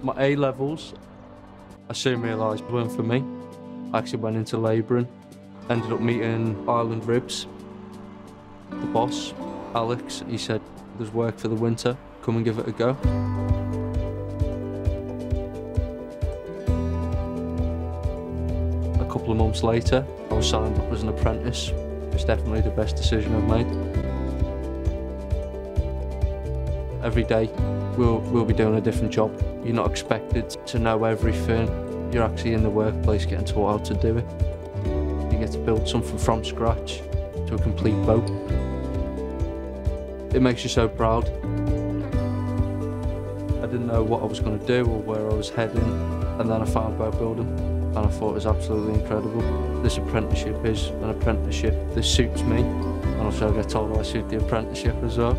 My A levels, I soon realised weren't for me. I actually went into labouring, ended up meeting Ireland Ribs. The boss, Alex, he said, There's work for the winter, come and give it a go. A couple of months later, I was signed up as an apprentice. It's definitely the best decision I've made. Every day, we'll, we'll be doing a different job. You're not expected to know everything. You're actually in the workplace getting taught how to do it. You get to build something from scratch to a complete boat. It makes you so proud. I didn't know what I was going to do or where I was heading, and then I found boat building, and I thought it was absolutely incredible. This apprenticeship is an apprenticeship that suits me, and also I get told I suit the apprenticeship as well.